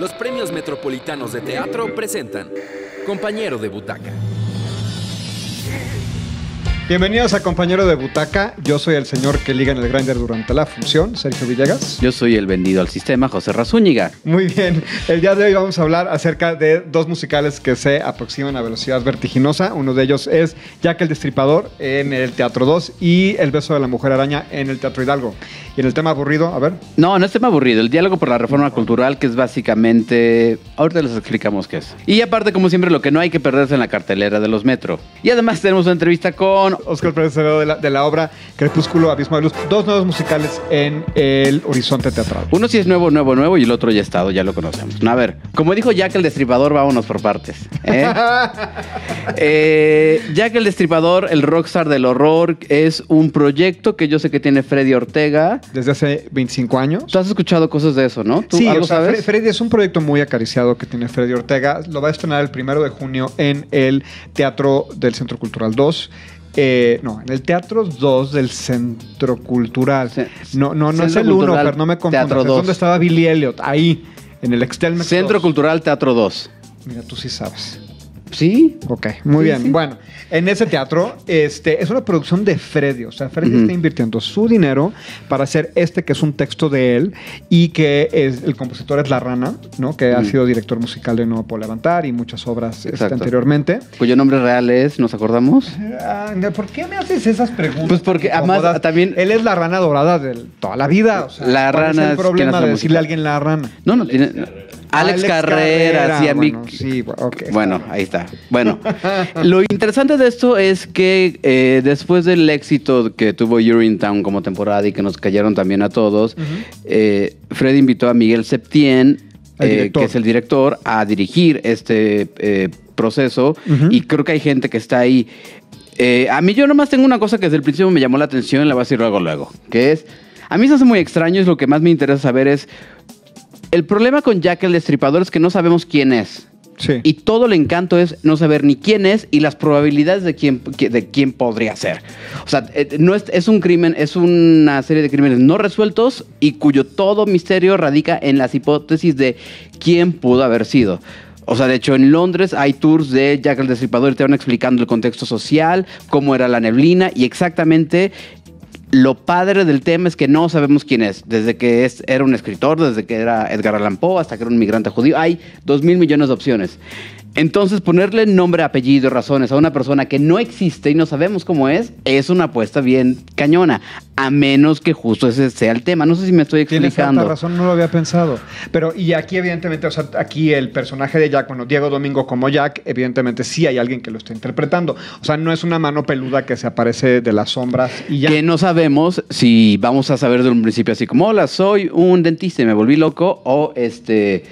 Los premios metropolitanos de teatro presentan Compañero de Butaca. Bienvenidos a Compañero de Butaca. Yo soy el señor que liga en el grinder durante la función, Sergio Villegas. Yo soy el vendido al sistema, José Razúñiga. Muy bien. El día de hoy vamos a hablar acerca de dos musicales que se aproximan a velocidad vertiginosa. Uno de ellos es Jack el Destripador en el Teatro 2 y El Beso de la Mujer Araña en el Teatro Hidalgo. Y en el tema aburrido, a ver. No, no es tema aburrido. El diálogo por la reforma cultural, que es básicamente. Ahorita les explicamos qué es. Y aparte, como siempre, lo que no hay que perderse en la cartelera de los metro. Y además tenemos una entrevista con Oscar Pérez de la, de la obra Crepúsculo, Abismo de Luz. Dos nuevos musicales en el horizonte teatral. Uno sí es nuevo, nuevo, nuevo y el otro ya ha estado, ya lo conocemos. A ver, como dijo Jack el Destripador, vámonos por partes. ¿eh? Eh, Jack el Destripador, el rockstar del horror, es un proyecto que yo sé que tiene Freddy Ortega. Desde hace 25 años. Tú has escuchado cosas de eso, ¿no? ¿Tú Sí, algo o sea, sabes? Fre- Freddy es un proyecto muy acariciado que tiene Freddy Ortega. Lo va a estrenar el primero de junio en el Teatro del Centro Cultural 2. Eh, no, en el Teatro 2 del Centro Cultural. Ce- No, no, no es Centro el 1, Cultural, pero no me confundas. Es 2. donde estaba Billy Elliot, ahí, en el Extelmex Centro 2. Cultural Teatro 2. Mira, tú sí sabes. ¿Sí? Ok, muy Sí, bien. sí. Bueno, en ese teatro este, es una producción de Freddy. O sea, Freddy está invirtiendo su dinero para hacer este que es un texto de él y que es, el compositor es La Rana, ¿no? Que ha sido director musical de No Puedo Levantar y muchas obras este, anteriormente. Cuyo nombre real es, ¿nos acordamos? Ah, ¿Por qué me haces esas preguntas? Pues porque además también- Él es la rana dorada de toda la vida. O sea, La ¿cuál rana es el es problema de decirle a alguien la rana? No, no tiene. Alex, Carreras y a mí. bueno, sí, bueno, ahí está. Bueno, lo interesante de esto es que eh, después del éxito que tuvo Urinetown como temporada y que nos cayeron también a todos, eh, Fred invitó a Miguel Septien, El eh, que es el director, a dirigir este proceso. Y creo que hay gente que está ahí. A mí yo nomás tengo una cosa que desde el principio me llamó la atención, la voy a decir luego, luego, que es, a mí se hace muy extraño, es lo que más me interesa saber es, el problema con Jack el Destripador es que no sabemos quién es. Sí. Y todo el encanto es no saber ni quién es y las probabilidades de quién, de quién podría ser. O sea, eh, no es, es un crimen, es una serie de crímenes no resueltos y cuyo todo misterio radica en las hipótesis de quién pudo haber sido. O sea, de hecho, en Londres hay tours de Jack el Destripador y te van explicando el contexto social, cómo era la neblina y exactamente lo padre del tema es que no sabemos quién es. Desde que es, era un escritor, desde que era Edgar Allan Poe, hasta que era un migrante judío. Hay dos mil millones de opciones. Entonces, ponerle nombre, apellido, razones a una persona que no existe y no sabemos cómo es, es una apuesta bien cañona. A menos que justo ese sea el tema. No sé si me estoy Tienes explicando. tanta razón, no lo había pensado. Pero, y aquí, evidentemente, o sea, aquí el personaje de Jack, bueno, Diego Domingo como Jack, evidentemente sí hay alguien que lo está interpretando. O sea, no es una mano peluda que se aparece de las sombras y ya. Que no sabemos si vamos a saber de un principio así como, hola, soy un dentista y me volví loco, o este...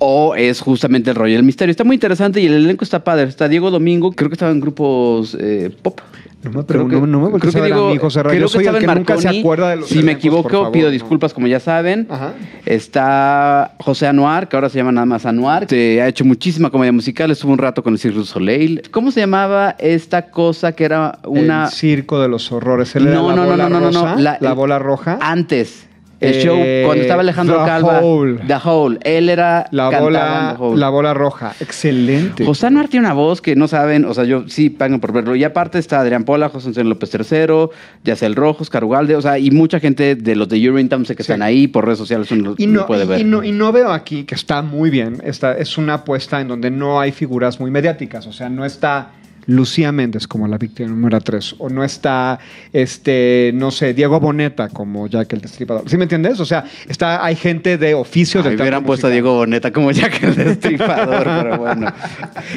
O es justamente el rollo del misterio. Está muy interesante y el elenco está padre. Está Diego Domingo, creo que estaba en grupos eh, pop. No me, Creo que- no, no me creo a que a digo- mí, José Ra. creo Yo que soy el estaba que en nunca se Marconi. acuerda de los Si me elencos, equivoco, pido disculpas, como ya saben. Ajá. Está José Anuar, que ahora se llama nada más Anuar. que ha hecho muchísima comedia musical. Estuvo un rato con el Cirque du Soleil. ¿Cómo se llamaba esta cosa que era una... El circo de los horrores. Él era No, la no, no, bola no, no, no, la- bola roja. Antes. El Eh, show, cuando estaba Alejandro The Calva. Hole. The Hole. Él era. La bola, en The Hole. la bola roja. Excelente. José Anuar tiene una voz que no saben, o sea, yo sí pagan por verlo. Y aparte está Adrián Pola, José Antonio López III, Yacel Rojos, Carugalde, o sea, y mucha gente de los de Urinetown sé que Sí. están ahí por redes sociales, uno Y no, puede ver. y no, y no veo aquí que está muy bien. Esta es una apuesta en donde no hay figuras muy mediáticas. O sea, no está Lucía Méndez como la víctima número 3. O no está, este, no sé, Diego Boneta como Jack el Destripador. ¿Sí me entiendes? O sea, está, hay gente de oficio del hubieran teatro puesto a. Diego Boneta como Jack el Destripador, pero bueno.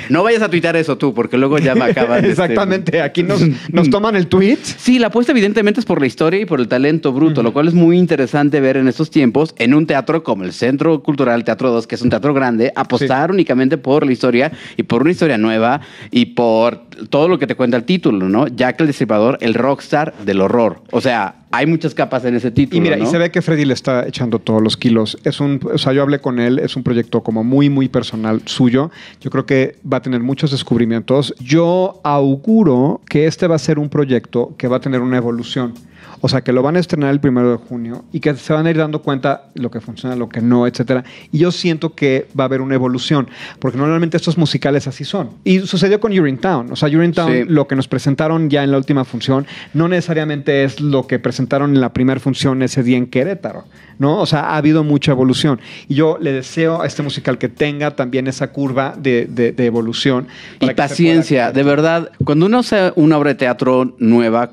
No vayas a tuitar eso tú, porque luego ya me acaban de... este, Exactamente. Aquí nos, nos toman el tweet. Sí, la apuesta evidentemente es por la historia y por el talento bruto, lo cual es muy interesante ver en estos tiempos en un teatro como el Centro Cultural Teatro 2, que es un teatro grande, apostar únicamente por la historia y por una historia nueva y por todo lo que te cuenta el título, ¿no? Jack el Destripador, el rockstar del horror. O sea, hay muchas capas en ese título. Y mira, ¿no? y se ve que Freddy le está echando todos los kilos. Es un, o sea, yo hablé con él, es un proyecto como muy, muy personal suyo. Yo creo que va a tener muchos descubrimientos. Yo auguro que este va a ser un proyecto que va a tener una evolución. O sea, que lo van a estrenar el primero de junio y que se van a ir dando cuenta lo que funciona, lo que no, etcétera. Y yo siento que va a haber una evolución, porque normalmente estos musicales así son. Y sucedió con Urinetown. O sea, Urinetown, Sí. lo que nos presentaron ya en la última función, no necesariamente es lo que presentaron en la primera función ese día en Querétaro, ¿no? O sea, ha habido mucha evolución. Y yo le deseo a este musical que tenga también esa curva de, de- de evolución. Y paciencia, de verdad, cuando uno hace una obra de teatro nueva,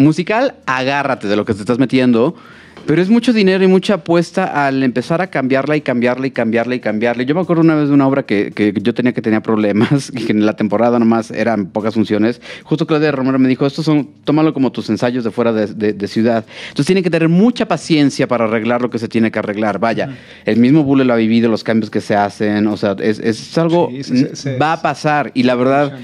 musical, agárrate de lo que te estás metiendo. Pero es mucho dinero y mucha apuesta al empezar a cambiarla y cambiarla y cambiarla y cambiarla. Yo me acuerdo una vez de una obra que, que yo tenía que tenía problemas y que en la temporada nomás eran pocas funciones. Justo Claudia Romero me dijo, estos son, tómalo como tus ensayos de fuera de, de- de ciudad. Entonces tienen que tener mucha paciencia para arreglar lo que se tiene que arreglar. Vaya, el mismo Bule lo ha vivido, los cambios que se hacen. O sea, es, es algo, Sí, se- se- va a pasar. Y la verdad,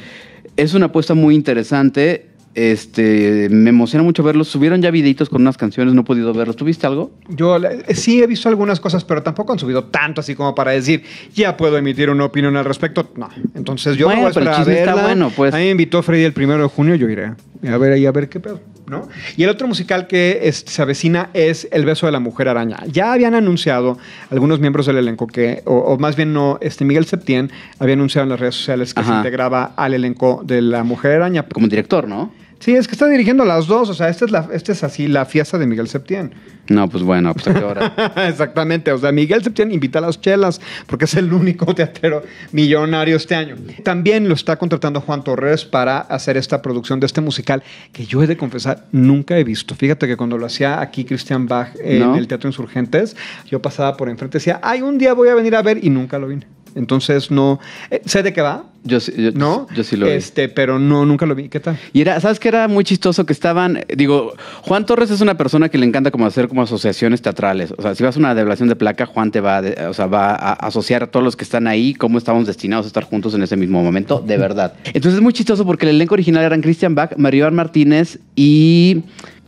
es una apuesta muy interesante. Este, me emociona mucho verlos. Subieron ya videitos con unas canciones, no he podido verlos. ¿Tuviste algo? Yo eh, sí he visto algunas cosas, pero tampoco han subido tanto así como para decir, ya puedo emitir una opinión al respecto. No. Entonces yo me Bueno, voy a el esperar a está bueno, pues. A mí me invitó Freddy el primero de junio, yo iré. A ver ahí, a ver qué pedo, ¿no? Y el otro musical que es- se avecina es El beso de la mujer araña. Ya habían anunciado algunos miembros del elenco que, o, o más bien no, este Miguel Septién había anunciado en las redes sociales que se integraba al elenco de la mujer araña. Como director, ¿no? Sí, es que está dirigiendo las dos, o sea, esta es, la, esta es así la fiesta de Miguel Septién. No, pues bueno, pues a qué hora. Exactamente, o sea, Miguel Septién invita a las chelas porque es el único teatrero millonario este año. También lo está contratando Juan Torres para hacer esta producción de este musical que yo he de confesar nunca he visto. Fíjate que cuando lo hacía aquí Christian Bach en ¿No? el Teatro Insurgentes, yo pasaba por enfrente y decía, ay, un día voy a venir a ver y nunca lo vine. Entonces no, eh, sé de qué va, Yo, sí- yo, ¿no? yo sí lo vi. Este, pero no, nunca lo vi. ¿Qué tal? Y era, ¿sabes qué era muy chistoso? Que estaban, digo, Juan Torres es una persona que le encanta como hacer como asociaciones teatrales. O sea, si vas a una develación de placa, Juan te va, de- o sea, va a asociar a todos los que están ahí, cómo estamos destinados a estar juntos en ese mismo momento, de verdad. Entonces es muy chistoso porque el elenco original eran Christian Bach, Mario Martínez y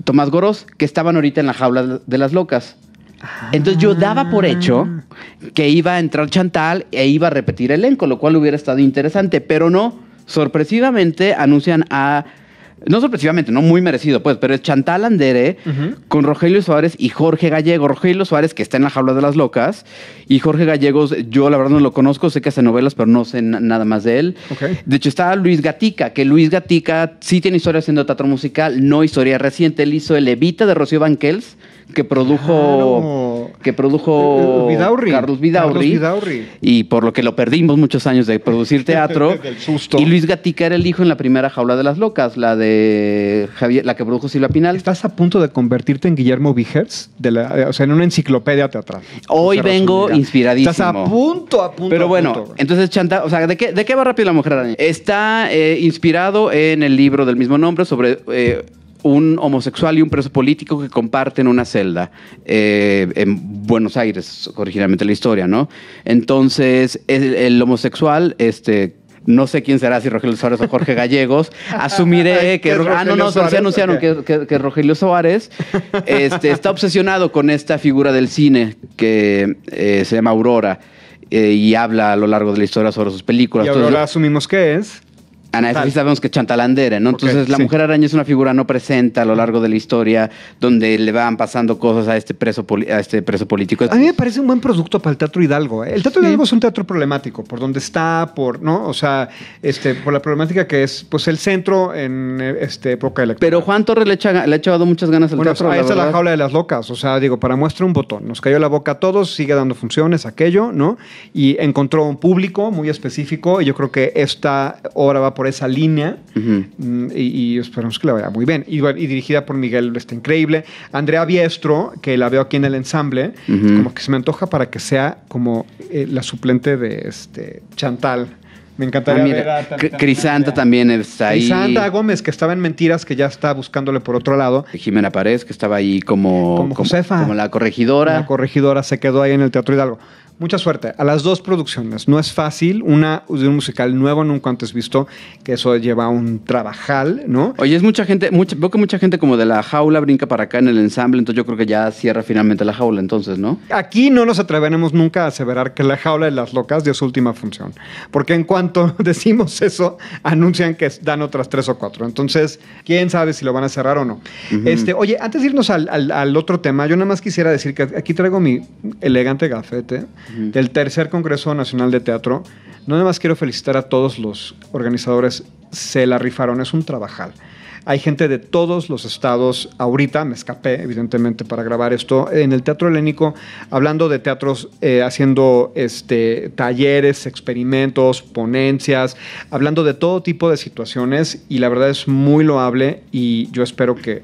Tomás Goros, que estaban ahorita en la jaula de las locas. Entonces yo daba por hecho que iba a entrar Chantal e iba a repetir elenco, lo cual hubiera estado interesante, pero no. Sorpresivamente anuncian a. No sorpresivamente, no muy merecido, pues, pero es Chantal Andere con Rogelio Suárez y Jorge Gallego. Rogelio Suárez, que está en la jaula de las locas, y Jorge Gallegos, yo la verdad no lo conozco, sé que hace novelas, pero no sé na- nada más de él. Ok. De hecho, está Luis Gatica, que Luis Gatica sí tiene historia haciendo teatro musical, no historia reciente. Él hizo El Evita de Rocío Banquels, que produjo. Claro. Que produjo. Eh, Vidaurri. Carlos Vidaurri. Carlos Vidaurri. Y por lo que lo perdimos muchos años de producir teatro. Y Luis Gatica era el hijo en la primera jaula de las locas, la de Javier, la que produjo Silvia Pinal. Estás a punto de convertirte en Guillermo Vigers, de la, eh, o sea, en una enciclopedia teatral. Hoy vengo resumirá. inspiradísimo. Estás a punto, a punto. Pero a bueno, punto, entonces Chantal, o sea, ¿de qué, ¿de qué va rápido la mujer araña? Está eh, inspirado en el libro del mismo nombre sobre eh, un homosexual y un preso político que comparten una celda eh, en Buenos Aires, originalmente la historia, ¿no? Entonces, el, el homosexual, este. No sé quién será, si Rogelio Suárez o Jorge Gallegos. Asumiré que. ¿Qué es Ah, no, no, se anunciaron que, que- que Rogelio Suárez este, está obsesionado con esta figura del cine que eh, se llama Aurora eh, y habla a lo largo de la historia sobre sus películas. Y Entonces, ahora asumimos que es. Ana, sabemos que Chantal Andere, ¿no? Entonces, la sí. mujer araña es una figura no presente a lo largo de la historia, donde le van pasando cosas a este preso, a este preso político. A mí me parece un buen producto para el Teatro Hidalgo. ¿eh? El Teatro Hidalgo es un teatro problemático, por donde está, por, ¿no? O sea, este, por la problemática que es, pues, el centro en este, época electoral. Pero Juan Torres le, echa- le ha echado muchas ganas al Bueno, teatro. ahí la está la verdad. jaula de las locas. O sea, digo, para muestra un botón. Nos cayó la boca a todos, sigue dando funciones, aquello, ¿no? Y encontró un público muy específico. Y yo creo que esta obra va por esa línea. Mm, Y, y esperamos que la vaya muy bien. Y, bueno, y dirigida por Miguel, está increíble. Andrea Biestro, que la veo aquí en el ensamble, como que se me antoja para que sea como eh, la suplente de este Chantal. Me Ah, encantaría mira, ver a Cri- Crisanta también está ahí. Crisanta Gómez, que estaba en Mentiras, que ya está buscándole por otro lado. Jimena Párez, que estaba ahí como, Como Josefa. como la corregidora. La corregidora se quedó ahí en el Teatro Hidalgo. Mucha suerte a las dos producciones. No es fácil. Una de un musical nuevo, nunca antes visto, que eso lleva un trabajal, ¿no? Oye, es mucha gente, mucha, veo que mucha gente como de la jaula brinca para acá en el ensamble, entonces yo creo que ya cierra finalmente la jaula, entonces, ¿no? Aquí no nos atreveremos nunca a aseverar que la jaula de las locas dio su última función. Porque en cuanto decimos eso, anuncian que dan otras tres o cuatro. Entonces, quién sabe si lo van a cerrar o no. este, oye, antes de irnos al, al- al otro tema, yo nada más quisiera decir que aquí traigo mi elegante gafete del tercer Congreso Nacional de Teatro. No nada más quiero felicitar a todos los organizadores. Se la rifaron, es un trabajal. Hay gente de todos los estados. Ahorita me escapé, evidentemente, para grabar esto. En el Teatro Helénico, hablando de teatros, eh, haciendo este, talleres, experimentos, ponencias, hablando de todo tipo de situaciones. Y la verdad es muy loable y yo espero que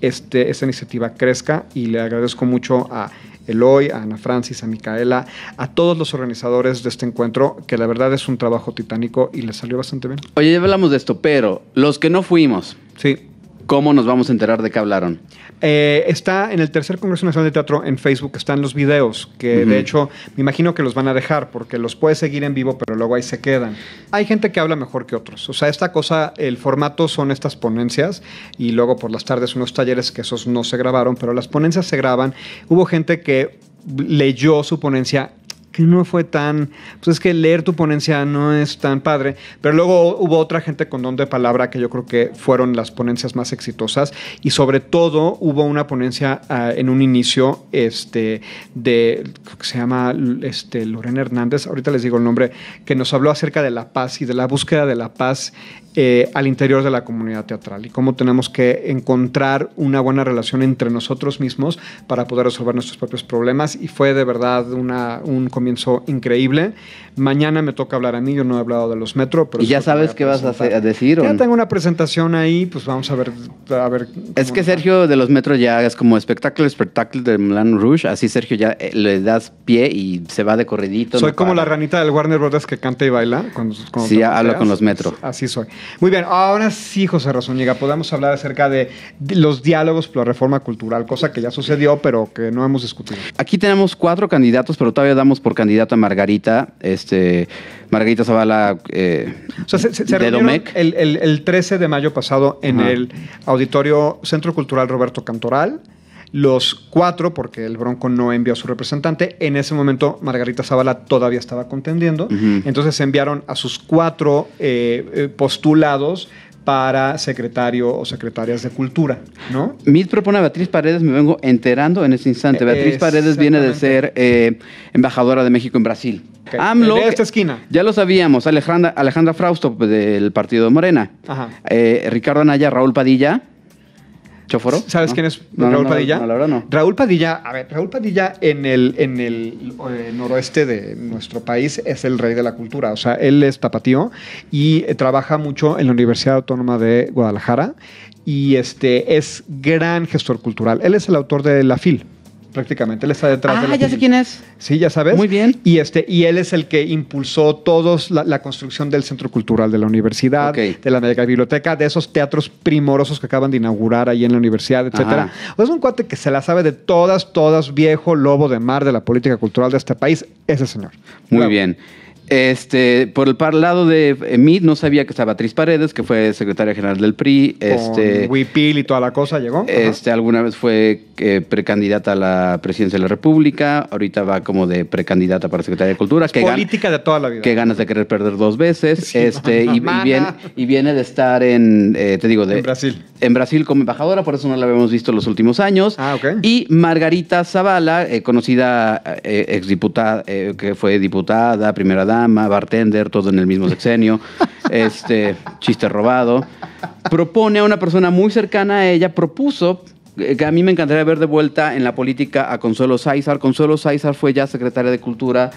este, esta iniciativa crezca. Y le agradezco mucho a Eloy, a Ana Francis, a Micaela, a todos los organizadores de este encuentro, que la verdad es un trabajo titánico y les salió bastante bien. Oye, ya hablamos de esto, pero los que no fuimos, Sí. ¿Cómo nos vamos a enterar de qué hablaron? Eh, está en el tercer Congreso Nacional de Teatro en Facebook, están los videos, que de hecho me imagino que los van a dejar porque los puedes seguir en vivo, pero luego ahí se quedan. Hay gente que habla mejor que otros. O sea, esta cosa, el formato son estas ponencias y luego por las tardes unos talleres que esos no se grabaron, pero las ponencias se graban. Hubo gente que leyó su ponencia que no fue tan, pues es que leer tu ponencia no es tan padre, pero luego hubo otra gente con don de palabra que yo creo que fueron las ponencias más exitosas y sobre todo hubo una ponencia ah, en un inicio este, de, creo que se llama este, Lorena Hernández, ahorita les digo el nombre, que nos habló acerca de la paz y de la búsqueda de la paz eh, al interior de la comunidad teatral y cómo tenemos que encontrar una buena relación entre nosotros mismos para poder resolver nuestros propios problemas y fue de verdad una, un comienzo increíble. Mañana me toca hablar a mí, yo no he hablado de los metro, pero ¿Y ya sabes qué vas a hacer- a decir, o Ya no? tengo una presentación ahí, pues vamos a ver. A ver Es que. Sergio de los Metros ya es como espectáculo, espectáculo de Moulin Rouge. Así Sergio ya eh, le das pie y se va de corridito. Soy no como la ranita del Warner Brothers que canta y baila. Cuando, cuando Sí, volteas. con los Metro. Así soy. Muy bien, ahora sí, José Razúñiga, podemos hablar acerca de, de los diálogos por la reforma cultural, cosa que ya sucedió, pero que no hemos discutido. Aquí tenemos cuatro candidatos, pero todavía damos por candidata a Margarita. Este, Margarita Zavala O eh, sea, se, se- se de reunieron Domecq. el, el- el 13 de mayo pasado en Ajá. el Auditorio Centro Cultural Roberto Cantoral. Los cuatro, porque el Bronco no envió a su representante, en ese momento Margarita Zavala todavía estaba contendiendo. Ujú. Entonces enviaron a sus cuatro eh, eh, postulados para secretario o secretarias de cultura, ¿no? Mid propone a Beatriz Paredes, me vengo enterando en este instante. Beatriz Paredes viene de ser eh, embajadora de México en Brasil. AMLO, de esta esquina. Ya lo sabíamos, Alejandra, Alejandra Frausto del partido de Morena. Ajá. Eh, Ricardo Anaya, Raúl Padilla. ¿Choforo? ¿Sabes ¿No? quién es No, Raúl no, Padilla? No, la verdad no. Raúl Padilla, a ver, Raúl Padilla en el, en el eh, noroeste de nuestro país es el rey de la cultura. O sea, él es tapatío y eh, trabaja mucho en la Universidad Autónoma de Guadalajara y este es gran gestor cultural. Él es el autor de La FIL, prácticamente. Él está detrás de Ah, la ya sé quién es. Sí, ya sabes. Muy bien. Y, este, y él es el que impulsó todos la, la construcción del centro cultural de la universidad, de la mega biblioteca, de esos teatros primorosos que acaban de inaugurar ahí en la universidad, etcétera. Es un cuate que se la sabe de todas, todas, viejo lobo de mar de la política cultural de este país, ese señor. Muy Bravo. bien. Este, por el par lado de eh, Mid, no sabía que estaba Beatriz Paredes, que fue secretaria general del PRI. Con Este, Huipil y toda la cosa llegó. Ajá. Este, alguna vez fue eh, precandidata a la presidencia de la República, ahorita va como de precandidata para Secretaría de Cultura. Que, Política de toda la vida. que ganas de querer perder dos veces. Sí, este, y, viene, y viene de estar en, eh, te digo, de, En Brasil. En Brasil como embajadora, por eso no la habíamos visto los últimos años. Ah, ok. Y Margarita Zavala, eh, conocida exdiputada, eh, que fue diputada, primera dama, bartender, todo en el mismo sexenio. este, chiste robado. Propone a una persona muy cercana a ella, propuso eh, que a mí me encantaría ver de vuelta en la política a Consuelo Sáizar. Consuelo Sáizar fue ya secretaria de Cultura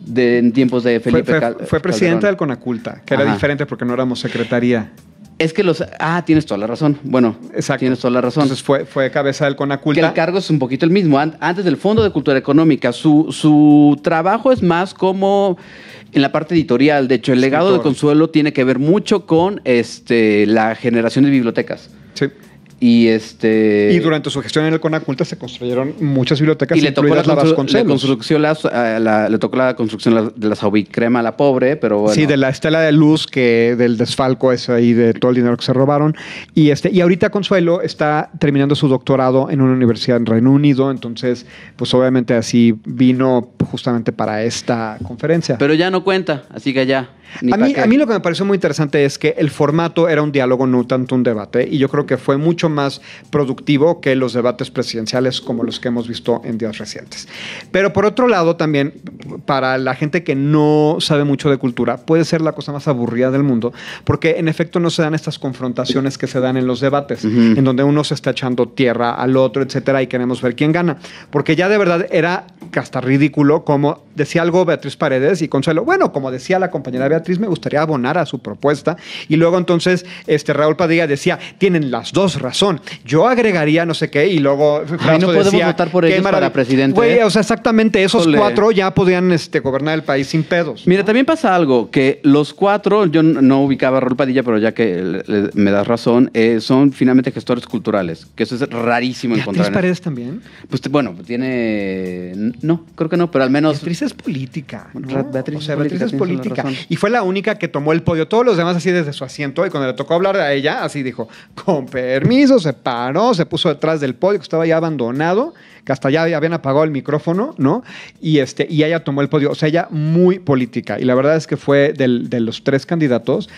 de, en tiempos de Felipe fue- Cal- fue presidenta del. Conaculta, que era diferente porque no éramos secretaría. Es que los... Ah, tienes toda la razón. Bueno, Exacto. tienes toda la razón. Entonces fue, fue cabeza del que Conaculta. el cargo es un poquito el mismo. An- Antes del Fondo de Cultura Económica, su, su trabajo es más como en la parte editorial. De hecho, el legado de. Consuelo tiene que ver mucho con este, la generación de bibliotecas. Sí. Y este. Y durante su gestión en el Conaculta se construyeron muchas bibliotecas, y le tocó, la, construcción la- a la- le tocó la construcción de la Saubicrema a la pobre, pero bueno. Sí, de la estela de luz que del desfalco ese ahí de todo el dinero que se robaron. Y este, y ahorita Consuelo está terminando su doctorado en una universidad en Reino Unido. Entonces, pues obviamente así vino justamente para esta conferencia. Pero ya no cuenta, así que ya. A mí, qué. a mí lo que me pareció muy interesante es que el formato era un diálogo, no tanto un debate, y yo creo que fue mucho más productivo que los debates presidenciales como los que hemos visto en días recientes. Pero por otro lado, también, para la gente que no sabe mucho de cultura, puede ser la cosa más aburrida del mundo, porque en efecto no se dan estas confrontaciones que se dan en los debates, en donde uno se está echando tierra al otro, etcétera, y queremos ver quién gana. Porque ya de verdad era hasta ridículo como decía algo Beatriz Paredes y Consuelo. Bueno, como decía la compañera Beatriz, me gustaría abonar a su propuesta. Y luego entonces este Raúl Padilla decía, tienen las dos razón. Yo agregaría no sé qué y luego Frausto no podemos decía, votar por "Qué ellos para marav-". presidente, Güey, ¿eh? o sea, exactamente, esos cuatro ya podían este, gobernar el país sin pedos. Mira, también pasa algo, que los cuatro, yo no ubicaba a Raúl Padilla, pero ya que le- le- me das razón, eh, son finalmente gestores culturales, que eso es rarísimo Beatriz encontrar. Paredes también. Pues bueno, tiene... No, creo que no, pero al menos... Beatriz es política. ¿no? Ra- Beatriz o sea, es Beatriz política, es política. Y fue la única que tomó el podio. Todos los demás así desde su asiento. Y cuando le tocó hablar a ella, así dijo, con permiso, se paró, se puso detrás del podio, que estaba ya abandonado, que hasta ya habían apagado el micrófono, ¿no? Y, este, y ella tomó el podio. O sea, ella muy política. Y la verdad es que fue del- de los tres candidatos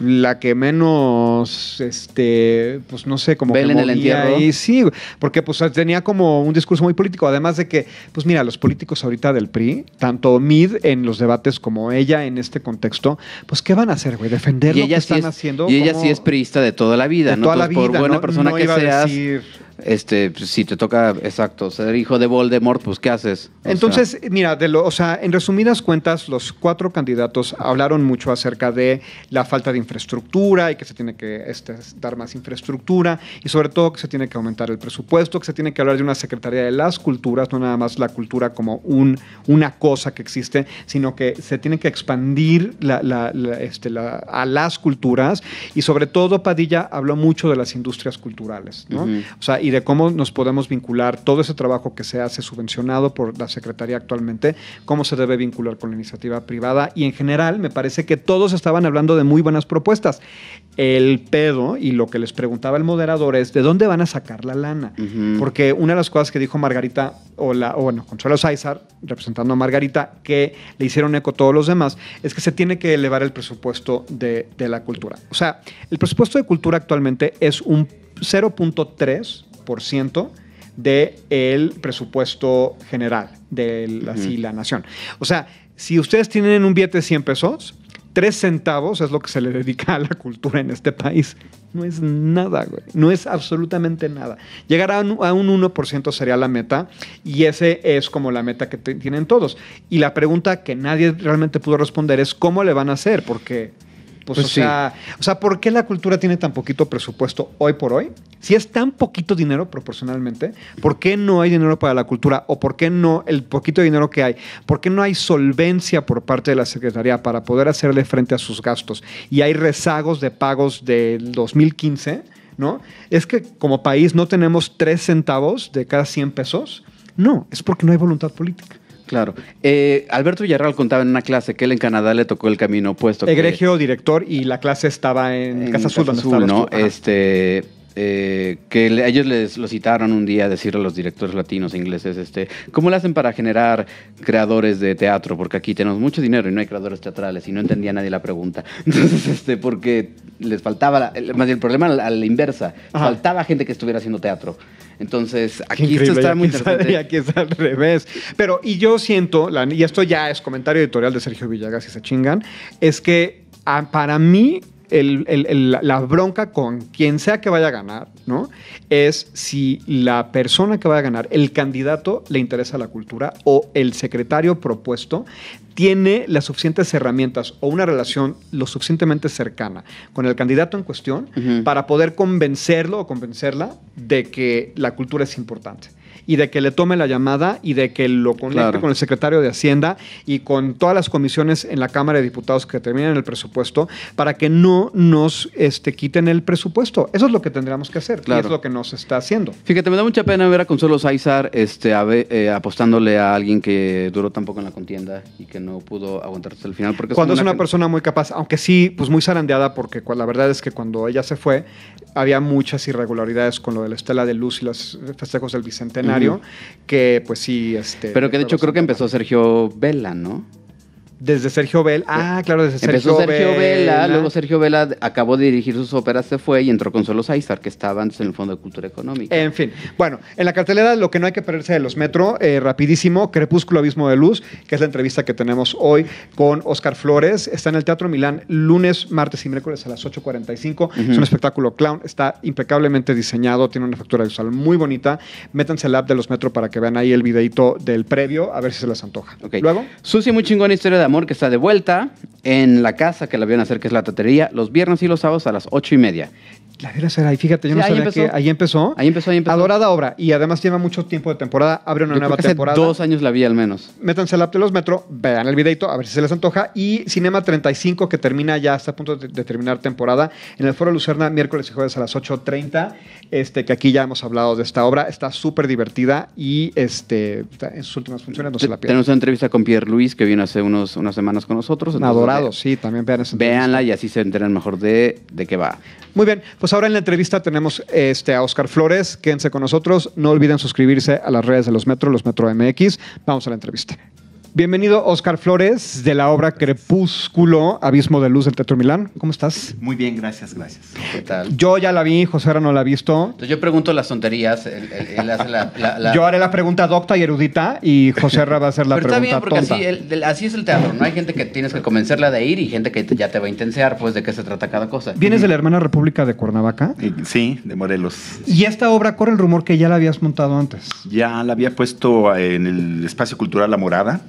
la que menos, este, pues no sé, como Vela que en el movía entierro. Sí, porque pues tenía como un discurso muy político, además de que, pues mira, los políticos ahorita del PRI, tanto Mid en los debates como ella en este contexto, pues ¿qué van a hacer, güey? Defender Y lo que ella, sí están es, haciendo. y ella como- sí es priista de toda la vida, de ¿no? toda la vida, por buena no- persona no que iba a seas, decir- este, pues, si te toca, exacto, ser hijo de Voldemort, pues ¿qué haces? O Entonces, mira, de lo, o sea, en resumidas cuentas, los cuatro candidatos hablaron mucho acerca de la falta de infraestructura y que se tiene que este, dar más infraestructura y sobre todo que se tiene que aumentar el presupuesto, que se tiene que hablar de una secretaría de las culturas, no nada más la cultura como un, una cosa que existe, sino que se tiene que expandir la- la- la, este, a las culturas y sobre todo Padilla habló mucho de las industrias culturales, ¿no? O sea, y de cómo nos podemos vincular todo ese trabajo que se hace subvencionado por la Secretaría actualmente, cómo se debe vincular con la iniciativa privada. Y en general, me parece que todos estaban hablando de muy buenas propuestas. El pedo y lo que les preguntaba el moderador es, ¿de dónde van a sacar la lana? Porque una de las cosas que dijo Margarita, o, la, o bueno, Consuelo Sáizar, representando a Margarita, que le hicieron eco todos los demás, es que se tiene que elevar el presupuesto de, de la cultura. O sea, el presupuesto de cultura actualmente es un 0.3% del presupuesto general de la, la nación. O sea, si ustedes tienen un billete de 100 pesos, 3 centavos es lo que se le dedica a la cultura en este país. No es nada, güey. No es absolutamente nada. Llegar a un, a un 1% sería la meta y ese es como la meta que tienen todos. Y la pregunta que nadie realmente pudo responder es cómo le van a hacer, porque... Pues, Pues o, sí. sea, o sea, ¿por qué la cultura tiene tan poquito presupuesto hoy por hoy? Si es tan poquito dinero proporcionalmente, ¿por qué no hay dinero para la cultura? ¿O por qué no el poquito dinero que hay? ¿Por qué no hay solvencia por parte de la Secretaría para poder hacerle frente a sus gastos? Y hay rezagos de pagos del 2015, ¿no? Es que como país no tenemos tres centavos de cada 100 pesos. No, es porque no hay voluntad política. Claro. Eh, Alberto Villarreal contaba en una clase que él en Canadá le tocó el camino opuesto. que- Egregio, director, y la clase estaba en, en Casa Azul, Casa donde Azul, ¿no? Este, eh, que le- ellos les lo citaron un día a decirle a los directores latinos e ingleses, este, ¿cómo le hacen para generar creadores de teatro? Porque aquí tenemos mucho dinero y no hay creadores teatrales y no entendía nadie la pregunta. Entonces, este, porque les faltaba, la- el, más el problema a la, inversa, Ajá. faltaba gente que estuviera haciendo teatro. Entonces, aquí esto está muy interesante. y aquí está al revés. Pero, y yo siento, la- y esto ya es comentario editorial de Sergio Villagas y se chingan, es que ah, para mí el- el- el- la- bronca con quien sea que vaya a ganar, ¿no? Es si la persona que vaya a ganar, el candidato, le interesa la cultura o el secretario propuesto tiene las suficientes herramientas o una relación lo suficientemente cercana con el candidato en cuestión para poder convencerlo o convencerla de que la cultura es importante. Y de que le tome la llamada y de que lo conecte Claro. con el secretario de Hacienda y con todas las comisiones en la Cámara de Diputados que terminen el presupuesto para que no nos este, quiten el presupuesto. Eso es lo que tendríamos que hacer y es lo que nos está haciendo. Fíjate, me da mucha pena ver a Consuelo Sáizar este, a eh, apostándole a alguien que duró tan poco en la contienda y que no pudo aguantarse hasta el final. Porque Cuando es como una persona muy capaz, aunque sí, pues muy zarandeada, porque la verdad es que cuando ella se fue, había muchas irregularidades con lo de la estela de luz y los festejos del bicentenario, que pues sí, este. Pero que de hecho creo que empezó Sergio Vela, ¿no? Desde Sergio Bell. Ah, claro, desde Empezó Sergio, Sergio Vela, Vela. luego Sergio Vela acabó de dirigir sus óperas, se fue y entró Consuelo Sáizar, que estaba antes en el Fondo de Cultura Económica. En fin, bueno, en la cartelera lo que no hay que perderse de los Metro, eh, rapidísimo, Crepúsculo Abismo de Luz, que es la entrevista que tenemos hoy con Oscar Flores. Está en el Teatro Milán lunes, martes y miércoles a las 8.45. Es un espectáculo clown, está impecablemente diseñado, tiene una factura visual muy bonita. Métanse al app de los Metro para que vean ahí el videito del previo, a ver si se les antoja. Ok. Luego, Sucia y muy chingona historia de amor que está de vuelta en la casa que la vieron hacer, que es la tatería, los viernes y los sábados a las ocho y media. La vieron hacer ahí, fíjate, yo Sí, no ahí sabía empezó. que ahí empezó. Ahí empezó, ahí empezó. Adorada obra, y además lleva mucho tiempo de temporada, abre una Yo creo nueva hace temporada. dos años la vi al menos. métanse al app de los Metro, vean el videito, a ver si se les antoja. Y Cinema 35, que termina ya, está a punto de, de terminar temporada, en el Foro Lucerna, miércoles y jueves a las 8.30. Este, que aquí ya hemos hablado de esta obra, está súper divertida y este, está en sus últimas funciones no se la pierdan. Tenemos una entrevista con Pierre Luis que vino hace unos, unas semanas con nosotros. entonces, Adorado, sí, también vean esa Véanla y así se enteran mejor de, de qué va. Muy bien, pues ahora en la entrevista tenemos este, a Oscar Flores. Quédense con nosotros. No olviden suscribirse a las redes de los Metro, los Metro MX. Vamos a la entrevista. Bienvenido, Oscar Flores, de la obra Crepúsculo, Abismo de Luz del Teatro Milán. ¿Cómo estás? Muy bien, gracias, gracias. ¿Qué tal? Yo ya la vi, José ahora no la ha visto. Entonces yo pregunto las tonterías, él, él- él hace la... la- la- Yo haré la pregunta docta y erudita y José Ra va a hacer la Pero está pregunta bien porque tonta. así, el- del- así es el teatro, ¿no? Hay gente que tienes que convencerla de ir y gente que ya te va a intensear, pues, de qué se trata cada cosa. Vienes de la hermana República de Cuernavaca Eh, Sí, de Morelos. y esta obra corre el rumor que ya la habías montado antes. Ya la había puesto en el Espacio Cultural La Morada.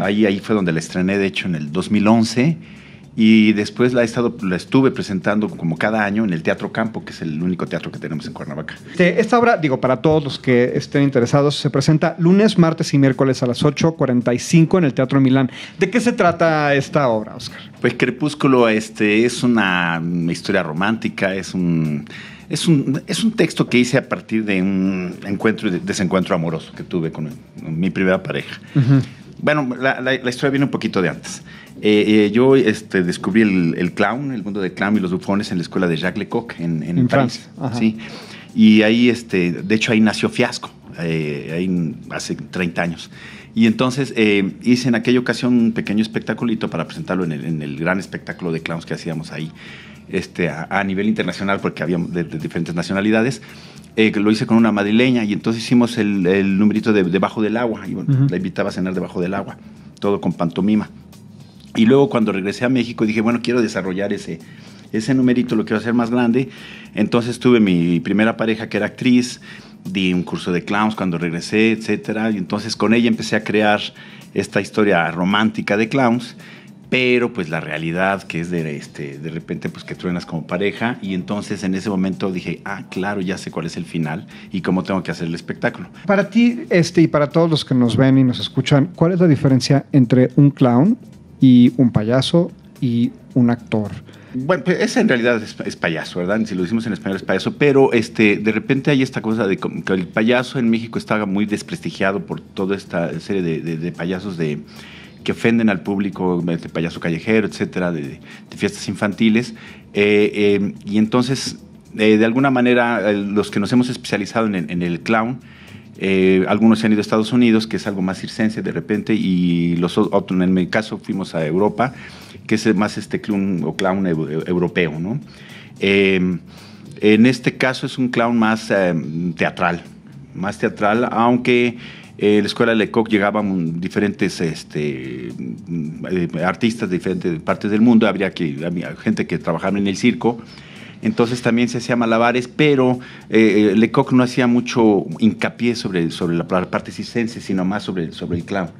Ahí, ahí fue donde la estrené, de hecho, en el 2011. Y después la, he estado, la estuve presentando como cada año en el Teatro Campo, que es el único teatro que tenemos en Cuernavaca. Esta obra, digo, para todos los que estén interesados, se presenta lunes, martes y miércoles a las 8.45 en el Teatro Milán. ¿De qué se trata esta obra, Oscar? Pues Crepúsculo este, es una, historia romántica, es un, es, un, es un texto que hice a partir de un encuentro y de- desencuentro amoroso que tuve con, mi primera pareja. Bueno, la, la- la historia viene un poquito de antes. Eh, eh, yo este, descubrí el, el clown, el mundo del clown y los bufones en la escuela de Jacques Lecoq en, en En París. Sí. Y ahí, este, de hecho, ahí nació Fiasco, eh, ahí hace 30 años. Y entonces eh, hice en aquella ocasión un pequeño espectaculito para presentarlo en el, en el gran espectáculo de clowns que hacíamos ahí este, a, a nivel internacional, porque había de, de diferentes nacionalidades. Eh, que lo hice con una madrileña y entonces hicimos el, el numerito de Debajo del Agua. Y bueno, la invitaba a cenar debajo del agua, todo con pantomima. Y luego cuando regresé a México dije, bueno, quiero desarrollar ese, ese numerito, lo quiero hacer más grande. Entonces tuve mi primera pareja que era actriz, di un curso de clowns cuando regresé, etcétera. Y entonces con ella empecé a crear esta historia romántica de clowns. Pero pues la realidad que es de, este, de repente pues que truenas como pareja y entonces en ese momento dije, ah, claro, ya sé cuál es el final y cómo tengo que hacer el espectáculo. Para ti, este, y para todos los que nos ven y nos escuchan, ¿cuál es la diferencia entre un clown y un payaso y un actor? Bueno, pues ese en realidad es, es payaso, ¿verdad? Si lo decimos en español es payaso, pero este, de repente hay esta cosa de que el payaso en México está muy desprestigiado por toda esta serie de, de- de payasos de, que ofenden al público, el payaso callejero, etcétera, de, de fiestas infantiles. Eh, eh, y entonces, eh, de alguna manera, eh, los que nos hemos especializado en, el- clown, eh, algunos se han ido a Estados Unidos, que es algo más circense de repente, y los otros, en mi caso, fuimos a Europa, que es más este clown o clown eu- europeo, ¿no? Eh, en este caso es un clown más eh, teatral, más teatral, aunque eh, la escuela Lecoq llegaban diferentes este, mm, eh, artistas de diferentes partes del mundo, habría había gente que trabajaba en el circo, entonces también se hacía malabares, pero eh, eh, Lecoq no hacía mucho hincapié sobre, la parte circense, sino más sobre, sobre el clown.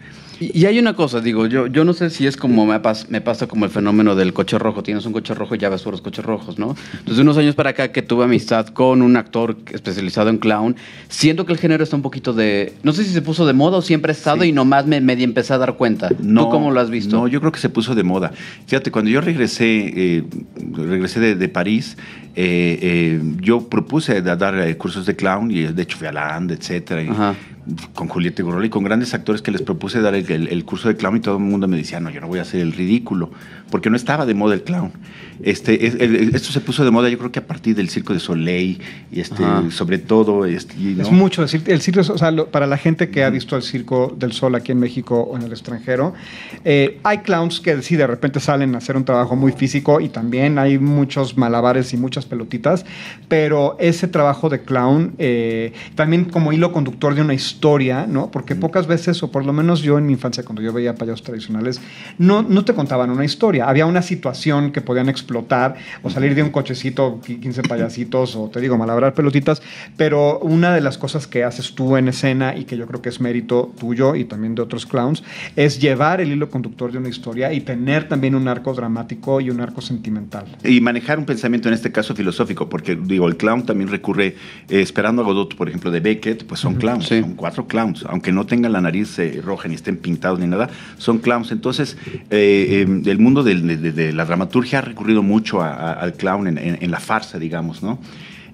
Y, y hay una cosa, digo, yo, yo no sé si es como me, pas- me pasa como el fenómeno del coche rojo. Tienes un coche rojo y ya ves por los coches rojos, ¿no? Entonces, unos años para acá que tuve amistad con un actor especializado en clown, siento que el género está un poquito de... No sé si se puso de moda o siempre ha estado Sí. y nomás me medio empecé a dar cuenta. ¿Tú cómo lo has visto? No, yo creo que se puso de moda. Fíjate, cuando yo regresé, eh, regresé de, de París, eh, eh, yo propuse da- dar cursos de clown y de hecho fui a la AND, etcétera, y con Julieta Gorrola y con grandes actores que les propuse dar el, el- el curso de clown y todo el mundo me decía, no, yo no voy a hacer el ridículo, porque no estaba de moda el clown. Este, es- el- esto se puso de moda yo creo que a partir del Circo de Soleil y este, Ajá. sobre todo... Este, y, Es ¿no? mucho decir, el circo, o sea, lo- para la gente que ha visto el Circo del Sol aquí en México o en el extranjero, eh, hay clowns que sí de repente salen a hacer un trabajo muy físico y también hay muchos malabares y muchas pelotitas, pero ese trabajo de clown eh, también como hilo conductor de una historia, ¿no? Porque pocas veces, o por lo menos yo en mi infancia cuando yo veía payasos tradicionales, no, no te contaban una historia, había una situación que podían explotar o salir de un cochecito, 15 payasitos o te digo, malabrar pelotitas, pero una de las cosas que haces tú en escena y que yo creo que es mérito tuyo y también de otros clowns es llevar el hilo conductor de una historia y tener también un arco dramático y un arco sentimental. Y manejar un pensamiento en este caso filosófico, porque digo, el clown también recurre, eh, esperando a Godot, por ejemplo, de Beckett, pues son clowns, Sí. son cuatro clowns, aunque no tengan la nariz eh, roja ni estén pintados ni nada, son clowns. Entonces, eh, eh, el mundo de, la dramaturgia ha recurrido mucho a- al clown en, la farsa, digamos, ¿no?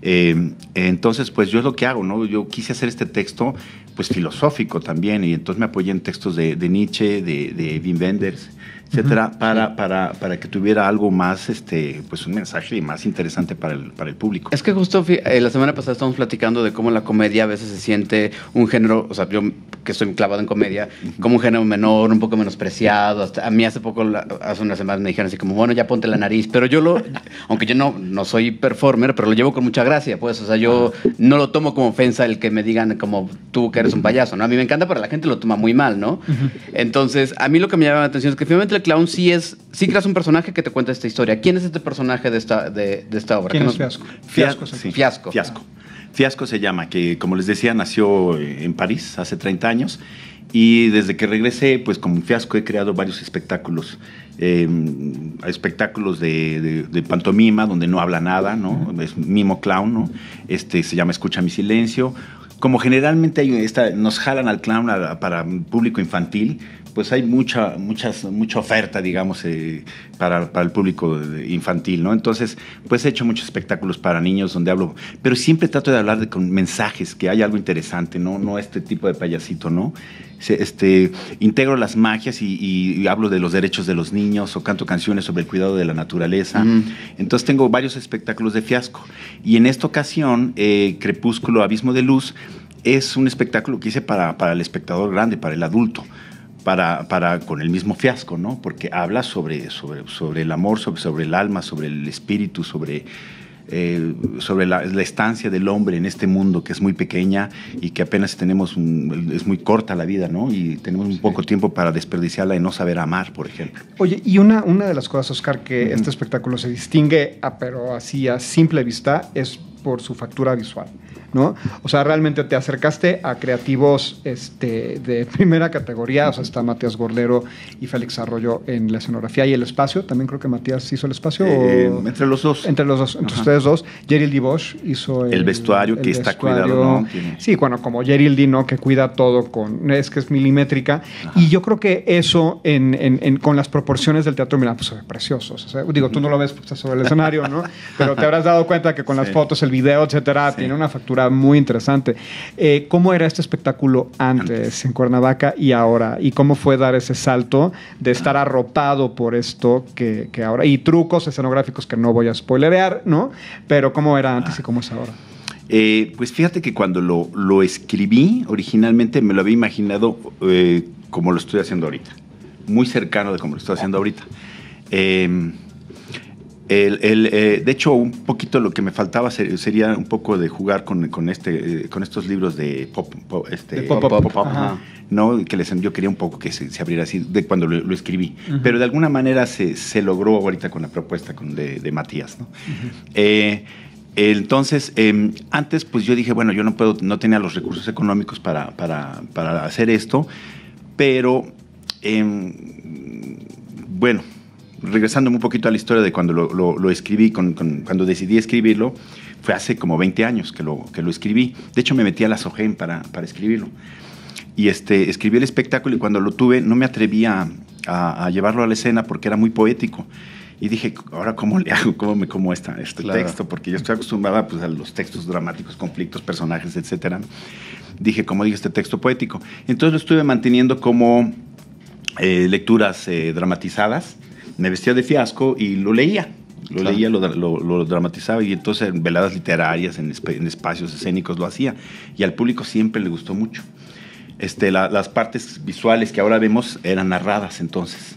Eh, entonces, pues yo es lo que hago, ¿no? Yo quise hacer este texto, pues filosófico también, y entonces me apoyé en textos de, de Nietzsche, de, de Wim Wenders, etcétera, para, para, para que tuviera algo más, este, pues un mensaje y más interesante para el, para el público. Es que justo eh, la semana pasada estábamos platicando de cómo la comedia a veces se siente un género, o sea, yo que estoy clavado en comedia, como un género menor, un poco menospreciado. Hasta a mí hace poco, la- hace unas semanas me dijeron así como, bueno, ya ponte la nariz. Pero yo lo, aunque yo no, no soy performer, pero lo llevo con mucha gracia, pues. O sea, yo no lo tomo como ofensa el que me digan como tú que eres un payaso, ¿no? A mí me encanta, pero la gente lo toma muy mal, ¿no? Entonces, a mí lo que me llama la atención es que finalmente el clown sí es, sí creas un personaje que te cuenta esta historia. ¿Quién es este personaje de esta, de, de esta obra? ¿Quién ¿Qué es nos- Fiasco? Fiasco, sí. Fiasco. Fiasco. Fiasco se llama, que como les decía, nació eh, en París hace 30 años. Y desde que regresé, pues como Fiasco he creado varios espectáculos. Eh, espectáculos de, de- de pantomima, donde no habla nada, ¿no? Es mimo clown, ¿no? Este se llama Escucha mi silencio. Como generalmente hay esta, nos jalan al clown a- para un público infantil, pues hay mucha, muchas, mucha oferta, digamos, eh, para, para el público infantil, ¿no? Entonces, pues he hecho muchos espectáculos para niños donde hablo, pero siempre trato de hablar con mensajes, que hay algo interesante, ¿no? No este tipo de payasito, ¿no? Este, integro las magias y, y- y hablo de los derechos de los niños o canto canciones sobre el cuidado de la naturaleza. Entonces tengo varios espectáculos de fiasco. Y en esta ocasión, eh, Crepúsculo, Abismo de Luz, es un espectáculo que hice para, para el espectador grande, para el adulto, para, para con el mismo fiasco, ¿no? Porque habla sobre, sobre, sobre el amor, sobre, sobre el alma, sobre el espíritu, sobre, eh, sobre la, la estancia del hombre en este mundo que es muy pequeña y que apenas tenemos, un- es muy corta la vida, ¿no? Y tenemos un poco tiempo para desperdiciarla y no saber amar, por ejemplo. Oye, y una, una de las cosas, Oscar, que este espectáculo se distingue, a- pero así a simple vista, es por su factura visual, ¿no? O sea, realmente te acercaste a creativos este, de primera categoría, o sea, está Matías Gordero y Félix Arroyo en la escenografía y el espacio, también creo que Matías hizo el espacio. Eh, o- entre los dos. Entre los dos, entre Ajá. ustedes dos. Jeril Dibosh hizo El vestuario, que está cuidado, ¿no? Sí, bueno, como Jeril D, ¿no? Que cuida todo con. Es que es milimétrica. Y yo creo que eso, en, en- en- con las proporciones del teatro, mira, pues se ve precioso. O sea, digo, tú no lo ves pues, estás sobre el escenario, ¿no? Pero te habrás dado cuenta que con las fotos, el video, etcétera, Sí. tiene una factura muy interesante. Eh, ¿Cómo era este espectáculo antes, Antes. en Cuernavaca y ahora? ¿Y cómo fue dar ese salto de estar arropado por esto que, que ahora? Y trucos escenográficos que no voy a spoilerear, ¿no? Pero ¿cómo era antes y cómo es ahora? Eh, pues fíjate que cuando lo, lo escribí, originalmente me lo había imaginado eh, como lo estoy haciendo ahorita. Muy cercano de como lo estoy haciendo ahorita. Eh, el- el, eh, de hecho, un poquito lo que me faltaba ser- sería un poco de jugar con, con este, eh, con estos libros de pop, pop, este, De ¿no? Que les, yo quería un poco que se, se abriera así de cuando lo, lo escribí. Pero de alguna manera se, se logró ahorita con la propuesta con de, de Matías, ¿no? Eh, entonces, eh, antes, pues yo dije, bueno, yo no puedo, no tenía los recursos económicos para, para, para hacer esto, pero Em, bueno, regresándome un poquito a la historia de cuando lo, lo- lo escribí, con- con- cuando decidí escribirlo, fue hace como 20 años que lo, que lo escribí. De hecho, me metí a la SOGEM para, para escribirlo. Y este, escribí el espectáculo y cuando lo tuve no me atreví a, a- a llevarlo a la escena porque era muy poético. Y dije, ahora cómo le hago, cómo me como esta, este Claro. texto, porque yo estoy acostumbrada pues, a los textos dramáticos, conflictos, personajes, etcétera. Dije, ¿cómo digo este texto poético? Entonces lo estuve manteniendo como eh, lecturas eh, dramatizadas. Me vestía de fiasco y lo leía. Lo Claro. leía, lo, dra- lo- lo dramatizaba y entonces en veladas literarias, en, esp- en espacios escénicos lo hacía. Y al público siempre le gustó mucho. Este, la- las partes visuales que ahora vemos eran narradas entonces.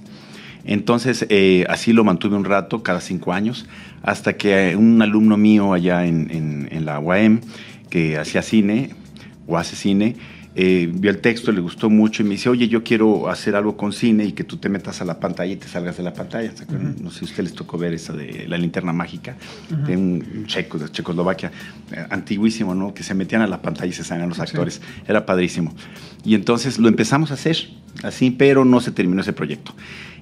Entonces, eh, así lo mantuve un rato, cada cinco años, hasta que un alumno mío allá en, en- en la UAM, que hacía cine, o hace cine, eh, vio el texto, le gustó mucho y me dice, oye, yo quiero hacer algo con cine y que tú te metas a la pantalla y te salgas de la pantalla. ¿Se acuerdan? No sé si a ustedes les tocó ver esa de La linterna mágica, de un checo de Checoslovaquia, eh, antiguísimo, ¿no? Que se metían a la pantalla y se salían los actores. Era padrísimo. Y entonces lo empezamos a hacer así, pero no se terminó ese proyecto.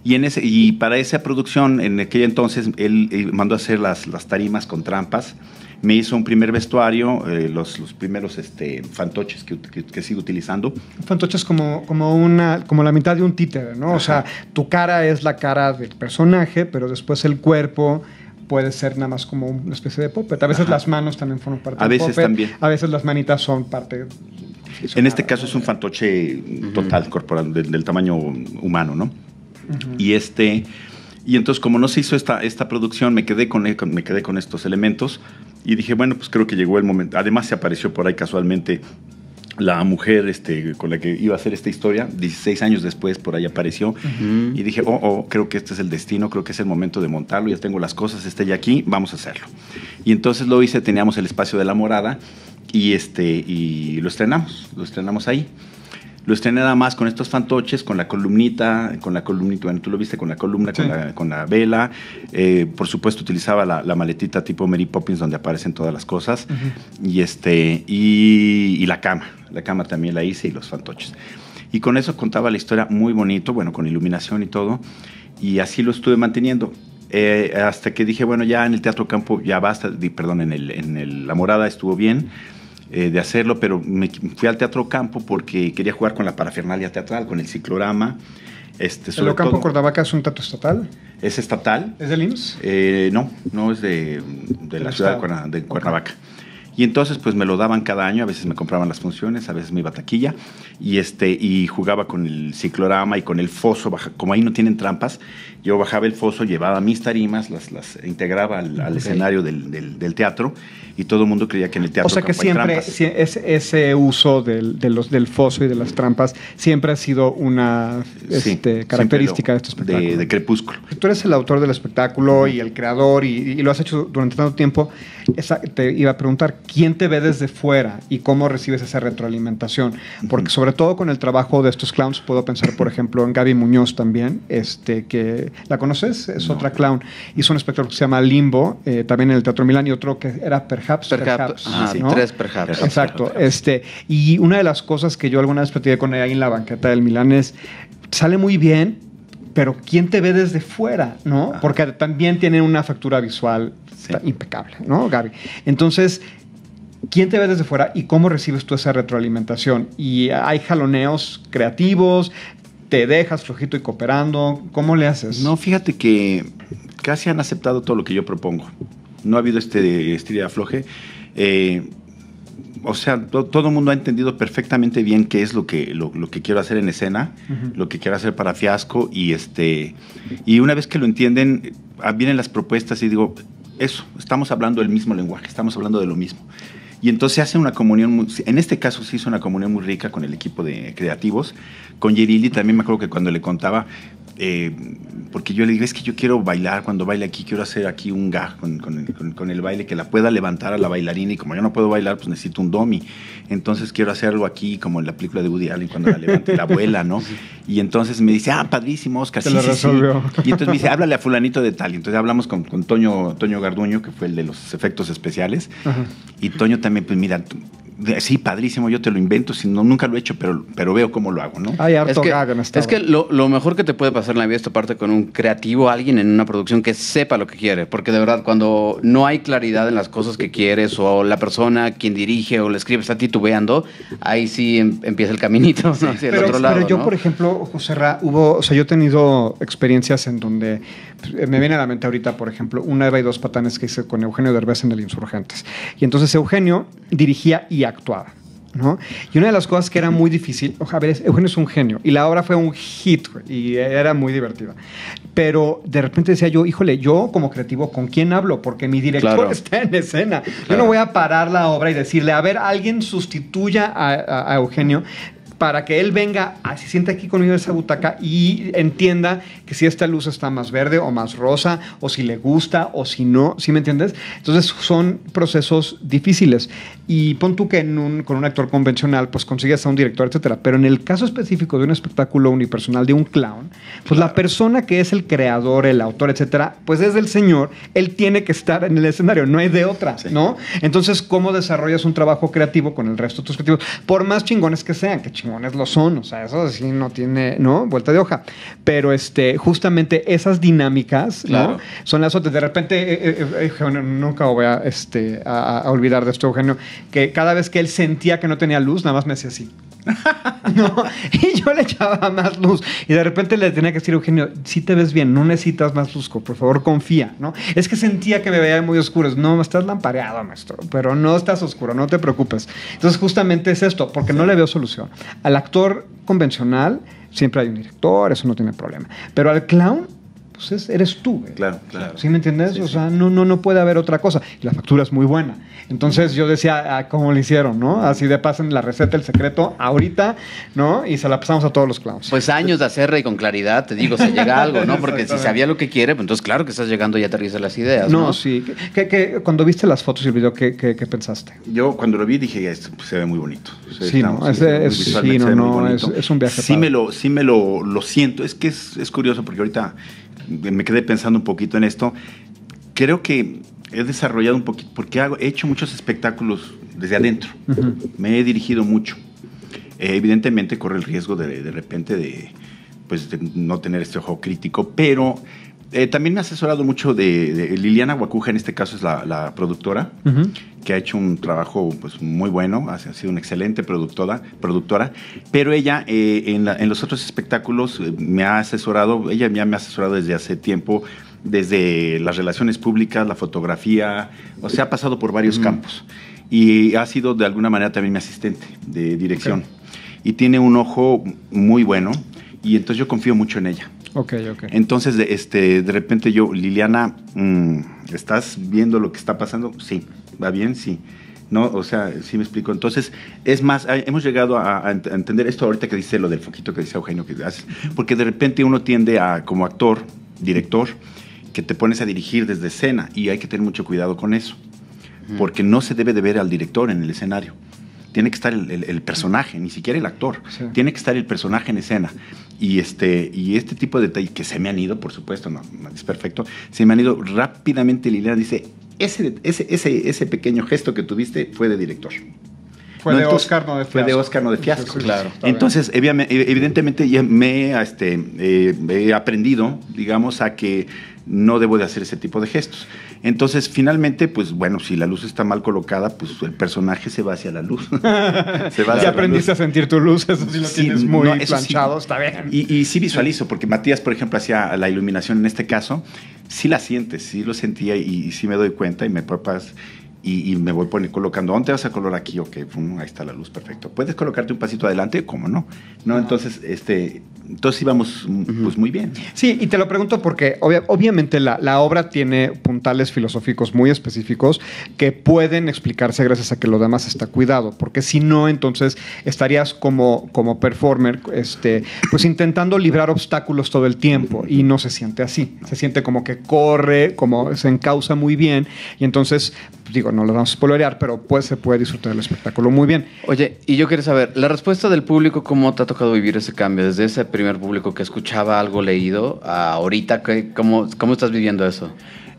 Y, en ese, y para esa producción, en aquel entonces, él, eh, mandó a hacer las, las tarimas con trampas. Me hizo un primer vestuario, eh, los, los primeros este, fantoches que, que- que sigo utilizando. Fantoche es como, como, una, como la mitad de un títere, ¿no? O sea, tu cara es la cara del personaje, pero después el cuerpo puede ser nada más como una especie de puppet. A veces Ajá. las manos también forman parte A del veces puppet. también. A veces las manitas son parte... En este caso es un fantoche total, corporal, del, del tamaño humano, ¿no? Y este... Y entonces, como no se hizo esta, esta producción, me quedé, con- me quedé con estos elementos y dije, bueno, pues creo que llegó el momento. Además, se apareció por ahí casualmente la mujer este, con la que iba a hacer esta historia. 16 años después, por ahí apareció. Y dije, oh, oh, creo que este es el destino, creo que es el momento de montarlo. Ya tengo las cosas, está ya aquí, vamos a hacerlo. Y entonces lo hice, teníamos el espacio de la morada y, este, y lo estrenamos, lo estrenamos ahí. Lo estrené nada más con estos fantoches, con la columnita, con la columnita, bueno, tú lo viste con la columna, Sí. con, la, con la vela. Eh, por supuesto, utilizaba la, la maletita tipo Mary Poppins donde aparecen todas las cosas. Y, este, y, y la cama, la cama también la hice y los fantoches. Y con eso contaba la historia muy bonito, bueno, con iluminación y todo. Y así lo estuve manteniendo. Eh, hasta que dije, bueno, ya en el Teatro Campo ya basta, perdón, en, el, en el- La Morada estuvo bien eh, de hacerlo, pero me fui al Teatro Campo porque quería jugar con la parafernalia teatral, con el ciclorama. Este, ¿El Ocampo Cordavaca es un teatro estatal? ¿Es estatal? ¿Es del IMSS? Eh, no, no es de, de la ciudad de, estado. De Cuernavaca. Y entonces pues me lo daban cada año, a veces me compraban las funciones, a veces me iba a taquilla y este y jugaba con el ciclorama y con el foso, baja- como ahí no tienen trampas, yo bajaba el foso, llevaba mis tarimas, las, las integraba al, al Ok. escenario del, del- del teatro y todo el mundo creía que en el teatro O sea que siempre si- es- ese uso del, de los, del foso y de las trampas siempre ha sido una Sí, este, característica de este lo- espectáculo. De, de Crepúsculo. Tú eres el autor del espectáculo y el creador y, y lo has hecho durante tanto tiempo. Esa- te iba a preguntar, ¿quién te ve desde fuera y cómo recibes esa retroalimentación? Porque sobre todo con el trabajo de estos clowns, puedo pensar, por ejemplo, en Gaby Muñoz también, este, que ¿la conoces? Es No. otra clown. Hizo un espectáculo que se llama Limbo, eh, también en el Teatro Milán, y otro que era Perhaps. Perhaps, ajá, sí, ¿no? tres perhaps. Perhaps. Exacto. Este, y una de las cosas que yo alguna vez platiqué con ella ahí en la banqueta del Milán es, sale muy bien, pero ¿quién te ve desde fuera? ¿no? Porque también tiene una factura visual Sí. impecable, ¿no, Gaby? Entonces, ¿quién te ve desde fuera y cómo recibes tú esa retroalimentación? Y hay jaloneos creativos, te dejas flojito y cooperando, ¿cómo le haces? No, fíjate que casi han aceptado todo lo que yo propongo. No ha habido este estilo de afloje. Eh, o sea, to- todo el mundo ha entendido perfectamente bien qué es lo que, lo, lo que quiero hacer en escena, lo que quiero hacer para Fiasco y este y una vez que lo entienden, ah, vienen las propuestas y digo, eso, estamos hablando del mismo lenguaje, estamos hablando de lo mismo. Y entonces se hace una comunión, muy- en este caso se hizo una comunión muy rica con el equipo de creativos. Con Yerili también me acuerdo que cuando le contaba, eh, porque yo le digo, es que yo quiero bailar, cuando baile aquí, quiero hacer aquí un gag con, con el, con- con el baile, que la pueda levantar a la bailarina y como yo no puedo bailar, pues necesito un domi. Entonces quiero hacerlo aquí como en la película de Woody Allen, cuando la levante la abuela, ¿no? Y entonces me dice, ah, padrísimo, Oscar, Te sí, lo sí, sí". resolvió. Y entonces me dice, háblale a fulanito de tal. Y entonces hablamos con, Toño, Toño Garduño, que fue el de los efectos especiales. Ajá. Y Toño también, pues mira, sí, padrísimo, yo te lo invento, si no, nunca lo he hecho, pero, pero veo cómo lo hago, ¿no? Hay harto Es que, gag en esta es que lo, lo mejor que te puede pasar en la vida es toparte con un creativo, alguien en una producción que sepa lo que quiere. Porque de verdad, cuando no hay claridad en las cosas que quieres, o la persona quien dirige o le escribe está titubeando, ahí sí em- empieza el caminito ¿no? hacia el pero, otro lado. pero yo, ¿no? por ejemplo, José Ra, hubo, o sea, yo he tenido experiencias en donde pues, me viene a la mente ahorita, por ejemplo, una Eva y dos patanes que hice con Eugenio Derbez en El Insurgentes. Y entonces Eugenio dirigía y actuaba. ¿no? Y una de las cosas que era muy difícil, o- a ver, es- Eugenio es un genio y la obra fue un hit y era muy divertida. Pero de repente decía yo, híjole, yo como creativo, ¿con quién hablo? Porque mi director Claro. está en escena. Yo no voy a parar la obra y decirle, a ver, alguien sustituya a, a- a Eugenio para que él venga, a- se siente aquí conmigo en esa butaca y entienda que si esta luz está más verde o más rosa, o si le gusta o si no, ¿sí me entiendes? Entonces son procesos difíciles. Y pon tú que en un- con un actor convencional, pues consigues a un director, etcétera. Pero en el caso específico de un espectáculo unipersonal de un clown, pues la persona que es el creador, el autor, etcétera, pues es el señor, él tiene que estar en el escenario, no hay de otra, ¿no? Entonces, ¿cómo desarrollas un trabajo creativo con el resto de tus creativos? Por más chingones que sean, que chingones lo son, o sea, eso sí no tiene, ¿no? Vuelta de hoja. Pero este, justamente esas dinámicas, Claro. ¿no? Son las otras. De repente, eh, eh, eh, Eugenio, nunca voy a, este, a, a olvidar de esto, Eugenio, que cada vez que él sentía que no tenía luz, nada más me hacía así. No, y yo le echaba más luz. Y de repente le tenía que decir, Eugenio, si te ves bien, no necesitas más luz, por favor, confía, ¿no? Es que sentía que me veía muy oscuro. No, estás lampareado, maestro, pero no estás oscuro, no te preocupes. Entonces, justamente es esto, porque no le veo solución. Al actor convencional siempre hay un director, eso no tiene problema. Pero al clown, pues es- eres tú, güey. Claro, claro. ¿Sí me entiendes? Sí, o sí. sea, no, no, no puede haber otra cosa. Y la factura es muy buena. Entonces yo decía, ah, ¿cómo lo hicieron, no? Así de pasen la receta, el secreto, ahorita, ¿no? Y se la pasamos a todos los clowns. Pues años de hacerla y con claridad, te digo, se llega a algo, ¿no? Porque si sabía lo que quiere, pues entonces claro que estás llegando y aterriza las ideas, ¿no? no, sí. ¿Qué, qué- cuando viste las fotos y el video, ¿qué, qué- qué pensaste? Yo cuando lo vi dije, esto pues, se ve muy bonito. O sea, Sí, no, es- sí, no, no, un viaje Sí padre. me lo, sí me lo, lo siento. Es que es, es curioso porque ahorita me quedé pensando un poquito en esto. Creo que he desarrollado un poquito, porque hago, he hecho muchos espectáculos desde adentro. Me he dirigido mucho. Eh, evidentemente corre el riesgo de, de repente de, pues, de no tener este ojo crítico, pero eh, también me ha asesorado mucho de, de Liliana Guacuja, en este caso es la, la productora, que ha hecho un trabajo pues, muy bueno, ha ha sido una excelente productora, productora pero ella eh, en, la- en los otros espectáculos eh, me ha asesorado, ella ya me ha asesorado desde hace tiempo, desde las relaciones públicas, la fotografía, o sea, ha pasado por varios campos y ha sido de alguna manera también mi asistente de dirección. Y tiene un ojo muy bueno y entonces yo confío mucho en ella. Ok, ok. Entonces, de, este, de repente yo, Liliana, mm, ¿estás viendo lo que está pasando? Sí. ¿Va bien? Sí. No, o sea, sí me explico. Entonces, es más, hemos llegado a, a ent- a entender esto ahorita que dice lo del foquito que dice Eugenio que haces, porque de repente uno tiende a, como actor, director, que te pones a dirigir desde escena y hay que tener mucho cuidado con eso, porque no se debe de ver al director en el escenario. Tiene que estar el, el- el personaje, ni siquiera el actor. Sí. Tiene que estar el personaje en escena. Y este, y este tipo de detalles que se me han ido, por supuesto, no, no es perfecto, se me han ido rápidamente. Liliana dice, ese, ese, ese, ese pequeño gesto que tuviste fue de director. Fue No, de entonces, Oscar, no de Fue de Fiasco. Oscar, no de fiasco. claro. Entonces, evi- evidentemente, ya me este, eh, he aprendido, digamos, a que no debo de hacer ese tipo de gestos. Entonces, finalmente, pues bueno, si la luz está mal colocada, pues el personaje se va hacia la luz. se va hacia ya aprendiste a luz. sentir tu luz, eso sí lo Sí, tienes muy no, sí. planchado, está bien. Y, y sí visualizo, porque Matías, por ejemplo, hacía la iluminación en este caso, sí la sientes, sí lo sentía y, y sí me doy cuenta y me papas y, y me voy poni- colocando. ¿Dónde vas a color aquí? Ok, pum, ahí está la luz, perfecto. ¿Puedes colocarte un pasito adelante? ¿Cómo no? No, entonces, este, entonces íbamos pues muy bien. Sí, y te lo pregunto porque obvia- obviamente la, la obra tiene puntales filosóficos muy específicos que pueden explicarse gracias a que lo demás está cuidado, porque si no, entonces estarías como, como performer, este, pues intentando librar obstáculos todo el tiempo y no se siente así, se siente como que corre, como se encausa muy bien y entonces, digo, no lo vamos a spoilerear, pero pues se puede disfrutar del espectáculo muy bien. Oye, y yo quiero saber, la respuesta del público, ¿cómo te ha tocado vivir ese cambio? Desde ese primer público que escuchaba algo leído a ahorita, ¿qué- cómo, ¿cómo estás viviendo eso?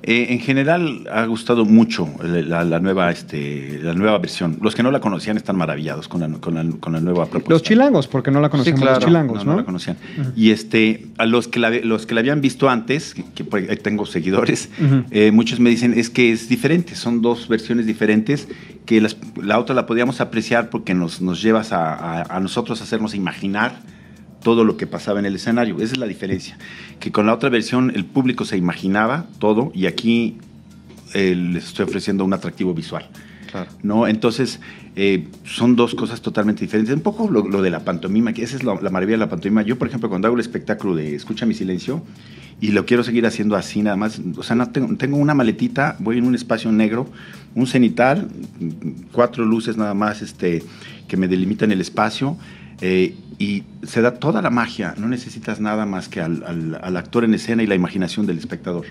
Eh, en general ha gustado mucho la, la nueva, este, la nueva versión. Los que no la conocían están maravillados con la, con la, con la nueva propuesta. Los chilangos, porque no la claro. los chilangos, no, ¿no? la conocían. Y este, a los que la, los que la habían visto antes, que, tengo seguidores, eh, muchos me dicen es que es diferente, son dos versiones diferentes, que las- la otra la podíamos apreciar porque nos, nos llevas a, a- a nosotros a hacernos imaginar todo lo que pasaba en el escenario. Esa es la diferencia. Que con la otra versión el público se imaginaba todo y aquí eh, les estoy ofreciendo un atractivo visual. Claro. ¿no? Entonces, eh, son dos cosas totalmente diferentes. Un poco lo, lo de la pantomima, que esa es la maravilla de la pantomima. Yo, por ejemplo, cuando hago el espectáculo de Escucha mi silencio, y lo quiero seguir haciendo así nada más, o sea, no tengo, tengo una maletita, voy en un espacio negro, un cenital, cuatro luces nada más este, que me delimitan el espacio, eh, y se da toda la magia, no necesitas nada más que al, al- al actor en escena y la imaginación del espectador.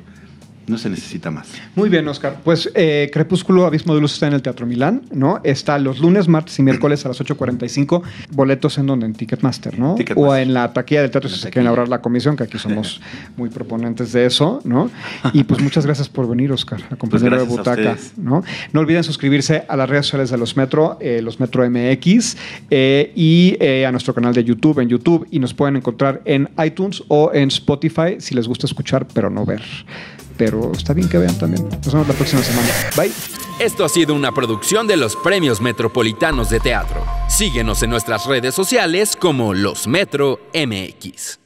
No se necesita más. Muy bien, Oscar. Pues eh, Crepúsculo Abismo de Luz está en el Teatro Milán, ¿no? Está los lunes, martes y miércoles a las 8.45. Boletos en donde? En Ticketmaster, ¿no? Ticketmaster. O en la taquilla del teatro si se quieren ahorrar la comisión, que aquí somos muy proponentes de eso, ¿no? Y pues muchas gracias por venir, Oscar, a de Pues a Butaca. ¿no? No olviden suscribirse a las redes sociales de los Metro, eh, los Metro MX, eh, y a nuestro canal de YouTube, en YouTube, y nos pueden encontrar en iTunes o en Spotify si les gusta escuchar, pero no ver. Pero está bien que vean también. Nos vemos la próxima semana. Bye. Esto ha sido una producción de los Premios Metropolitanos de Teatro. Síguenos en nuestras redes sociales como Los Metro MX.